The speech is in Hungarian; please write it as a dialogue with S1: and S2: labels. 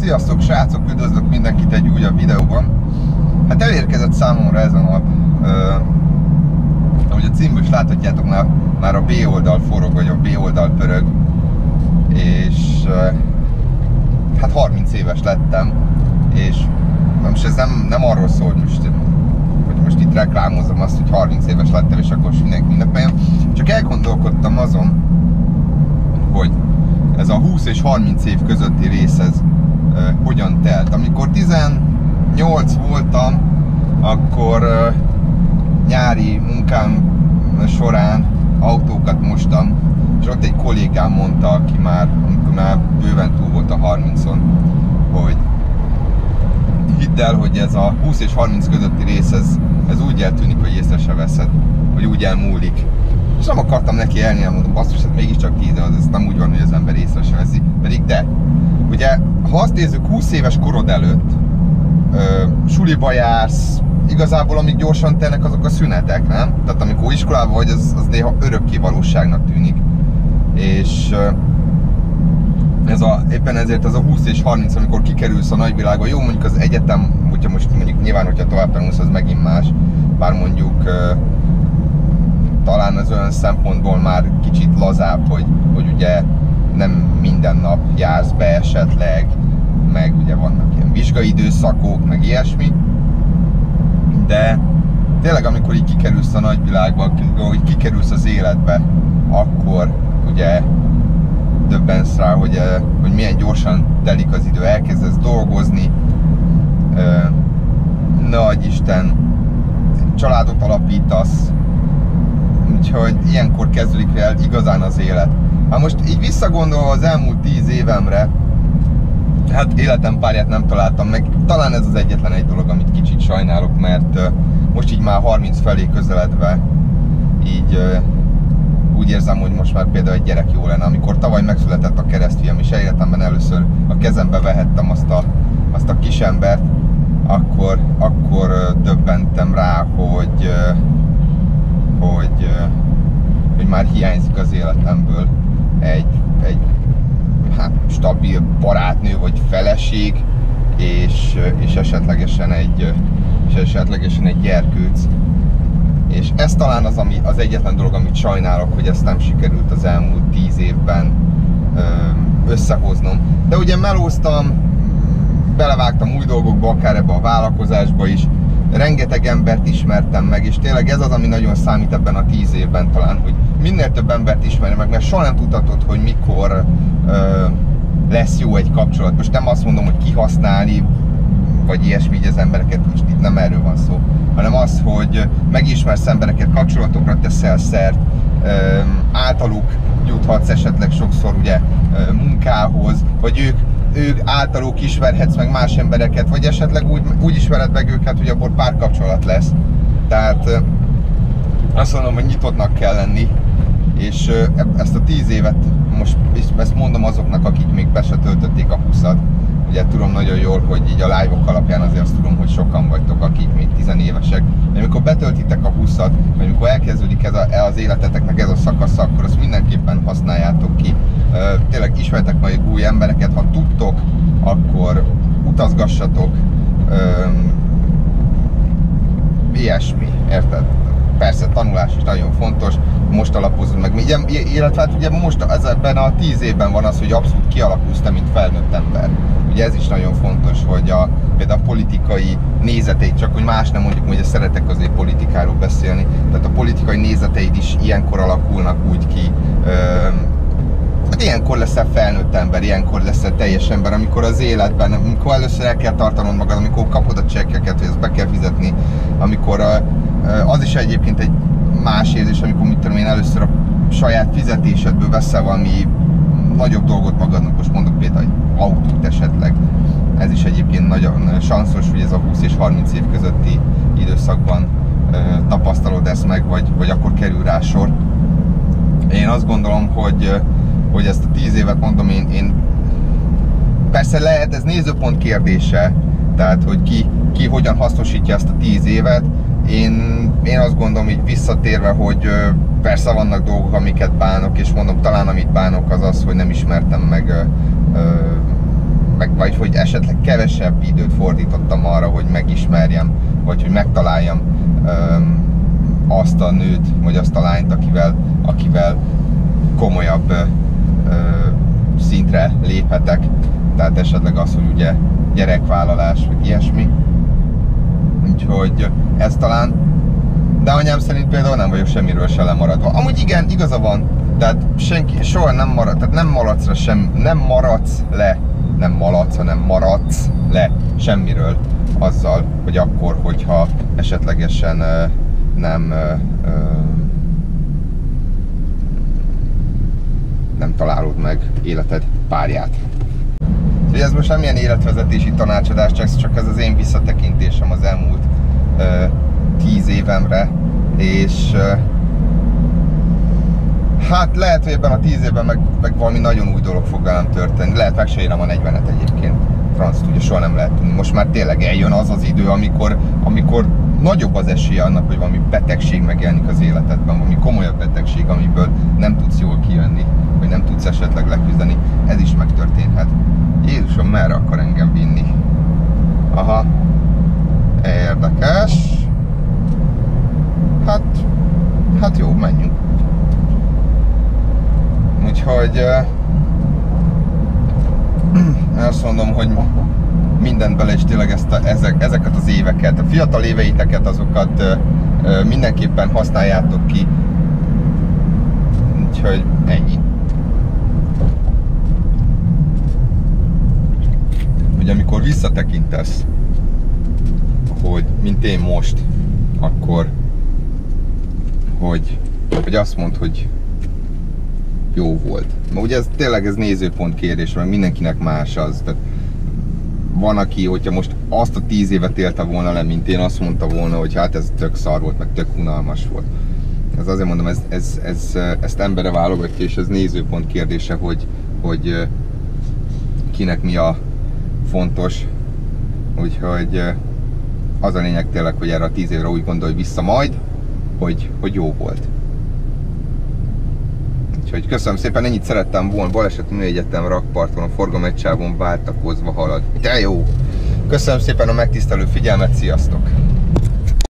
S1: Sziasztok srácok, üdvözlök mindenkit egy újabb videóban. Hát elérkezett számomra ez a nap. Ahogy a címből is láthatjátok, már, már a B oldal forog, vagy a B oldal pörög. És uh, hát 30 éves lettem, és most ez nem, nem arról szól, hogy most, hogy most itt reklámozom azt, hogy 30 éves lettem, és akkor mindenki ünnepeljem. Csak elgondolkodtam azon, hogy ez a 20 és 30 év közötti rész ez hogyan telt. Amikor 18 voltam, akkor nyári munkám során autókat mostam, és ott egy kollégám mondta, aki már, amikor már bőven túl volt a 30-on, hogy hidd el, hogy ez a 20 és 30 közötti rész, ez, ez úgy eltűnik, hogy észre se veszed, hogy úgy elmúlik. És nem akartam neki elni, mondom, basszus, ez mégiscsak 10 az, ez nem úgy van, hogy az ember észre se veszi. Pedig de, ugye, ha azt nézzük 20 éves korod előtt, ö, suliba jársz, igazából amíg gyorsan telnek azok a szünetek, nem? Tehát amikor iskolában vagy, az, az néha örökké valóságnak tűnik. És ö, ez a, éppen ezért ez a 20 és 30, amikor kikerülsz a nagyvilágba, jó mondjuk az egyetem, hogyha most mondjuk nyilván, hogyha tovább tanulsz, az megint más, bár mondjuk ö, talán az olyan szempontból már kicsit lazább, hogy, hogy ugye nem minden nap jársz be esetleg, meg ugye vannak ilyen vizsgaidőszakok, meg ilyesmi, de tényleg amikor így kikerülsz a nagyvilágba, hogy kikerülsz az életbe, akkor ugye döbbensz rá, hogy, hogy milyen gyorsan telik az idő, elkezdesz dolgozni, nagy Isten, családot alapítasz, úgyhogy ilyenkor kezdődik el igazán az élet. Hát most így visszagondolva az elmúlt tíz évemre, hát életem párját nem találtam meg. Talán ez az egyetlen egy dolog, amit kicsit sajnálok, mert most így már 30 felé közeledve így úgy érzem, hogy most már például egy gyerek jó lenne. Amikor tavaly megszületett a keresztfiam, és életemben először a kezembe vehettem azt a, azt a kisembert, akkor, akkor döbbentem rá, hogy, hogy, hogy már hiányzik az életemből egy, egy hát, stabil barátnő vagy feleség, és, és esetlegesen egy és esetlegesen egy gyerkőc. És ez talán az, ami, az egyetlen dolog, amit sajnálok, hogy ezt nem sikerült az elmúlt tíz évben összehoznom. De ugye melóztam, belevágtam új dolgokba, akár ebbe a vállalkozásba is, rengeteg embert ismertem meg, és tényleg ez az, ami nagyon számít ebben a tíz évben talán, hogy minél több embert ismerni meg, mert soha nem tudhatod, hogy mikor ö, lesz jó egy kapcsolat. Most nem azt mondom, hogy kihasználni, vagy ilyesmi így az embereket, most itt nem erről van szó, hanem az, hogy megismersz embereket, kapcsolatokra teszel szert, ö, általuk juthatsz esetleg sokszor ugye munkához, vagy ők ők általuk ismerhetsz meg más embereket, vagy esetleg úgy, úgy ismered meg őket, hogy abból párkapcsolat lesz. Tehát azt mondom, hogy nyitottnak kell lenni, és ezt a tíz évet most ezt mondom azoknak, akik még be se töltötték a 20 Ugye tudom nagyon jól, hogy így a live-ok alapján azért azt tudom, hogy sokan vagytok, akik még tizenévesek. De amikor 20 vagy amikor elkezdődik ez a, az életeteknek ez a szakasza, akkor azt mindenképpen használjátok ki. Tényleg ismertek majd új embereket, ha tudtok, akkor utazgassatok. Ilyesmi, érted? persze tanulás is nagyon fontos, most alapozunk meg, ugye, illetve hát ugye most ez ebben a tíz évben van az, hogy abszolút kialakulsz te, mint felnőtt ember. Ugye ez is nagyon fontos, hogy a, például a politikai nézeteid, csak hogy más nem mondjuk, hogy szeretek azért politikáról beszélni, tehát a politikai nézeteid is ilyenkor alakulnak úgy ki, hogy ilyenkor leszel felnőtt ember, ilyenkor leszel teljes ember, amikor az életben, amikor először el kell tartanod magad, amikor kapod a csekkeket, hogy ezt be kell fizetni, amikor az is egyébként egy más érzés, amikor mit tudom én először a saját fizetésedből veszel valami nagyobb dolgot magadnak, most mondok például egy autót esetleg. Ez is egyébként nagyon sanszos, hogy ez a 20 és 30 év közötti időszakban tapasztalod ezt meg, vagy, vagy akkor kerül rá sor. Én azt gondolom, hogy, hogy ezt a 10 évet mondom én, én persze lehet, ez nézőpont kérdése, tehát hogy ki, ki hogyan hasznosítja ezt a 10 évet, én, én azt gondolom így visszatérve, hogy persze vannak dolgok, amiket bánok, és mondom, talán amit bánok az az, hogy nem ismertem meg meg, vagy hogy esetleg kevesebb időt fordítottam arra, hogy megismerjem, vagy hogy megtaláljam azt a nőt, vagy azt a lányt, akivel, akivel komolyabb szintre léphetek. Tehát esetleg az, hogy ugye gyerekvállalás, vagy ilyesmi. Úgyhogy ez talán de anyám szerint például nem vagyok semmiről se lemaradva. Amúgy igen, igaza van, tehát senki, soha nem marad, tehát nem maradsz le sem, nem maradsz le, nem maladsz, hanem maradsz le semmiről azzal, hogy akkor, hogyha esetlegesen uh, nem uh, nem találod meg életed párját. Úgyhogy ez most nem ilyen életvezetési tanácsadás, csak, ez az én visszatekintésem az elmúlt tíz évemre, és hát lehet, hogy ebben a tíz évben meg, meg valami nagyon új dolog fog velem történni. Lehet meg se érem a 40-et egyébként. Franc tudja, soha nem lehet tudni. Most már tényleg eljön az az idő, amikor, amikor nagyobb az esélye annak, hogy valami betegség megjelenik az életedben, valami komolyabb betegség, amiből nem tudsz jól kijönni, vagy nem tudsz esetleg leküzdeni. Ez is megtörténhet. Jézusom, merre akar engem vinni? Aha, érdekes. Hát, hát jó, menjünk. Úgyhogy azt mondom, hogy mindent bele, és tényleg ezt a, ezek, ezeket az éveket, a fiatal éveiteket, azokat mindenképpen használjátok ki. Úgyhogy ennyi. Hogy amikor visszatekintesz, hogy mint én most, akkor hogy, hogy azt mond, hogy jó volt. Ma ugye ez tényleg ez nézőpont kérdés, mert mindenkinek más az. Tehát van, aki, hogyha most azt a tíz évet élte volna le, mint én, azt mondta volna, hogy hát ez tök szar volt, meg tök unalmas volt. Ez azért mondom, ez, ez, ez, ezt embere válogatja, és ez nézőpont kérdése, hogy, hogy kinek mi a fontos. Úgyhogy az a lényeg tényleg, hogy erre a tíz évre úgy gondolj vissza majd, hogy, hogy jó volt. Úgyhogy köszönöm szépen, ennyit szerettem volna. Baleset műegyetem rakparton, a forgalomegysávon váltakozva halad. De jó! Köszönöm szépen a megtisztelő figyelmet, sziasztok!